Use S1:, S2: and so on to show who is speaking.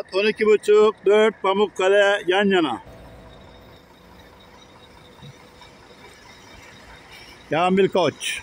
S1: Saat 12.30 4 Pamukkale yan yana. Kamil Koç.